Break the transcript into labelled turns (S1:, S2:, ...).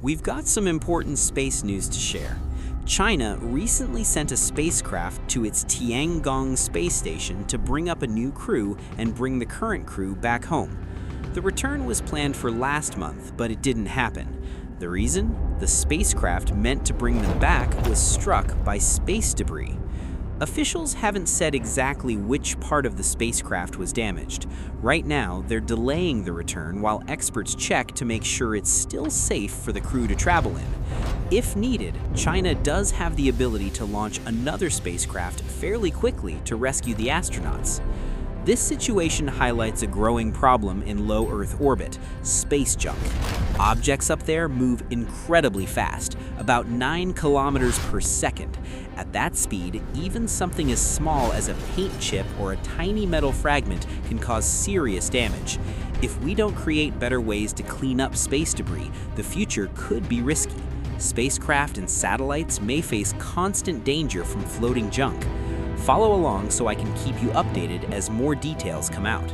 S1: We've got some important space news to share. China recently sent a spacecraft to its Tiangong space station to bring up a new crew and bring the current crew back home. The return was planned for last month, but it didn't happen. The reason? The spacecraft meant to bring them back was struck by space debris. Officials haven't said exactly which part of the spacecraft was damaged. Right now, they're delaying the return while experts check to make sure it's still safe for the crew to travel in. If needed, China does have the ability to launch another spacecraft fairly quickly to rescue the astronauts. This situation highlights a growing problem in low Earth orbit, space junk. Objects up there move incredibly fast, about 9 kilometers per second. At that speed, even something as small as a paint chip or a tiny metal fragment can cause serious damage. If we don't create better ways to clean up space debris, the future could be risky. Spacecraft and satellites may face constant danger from floating junk. Follow along so I can keep you updated as more details come out.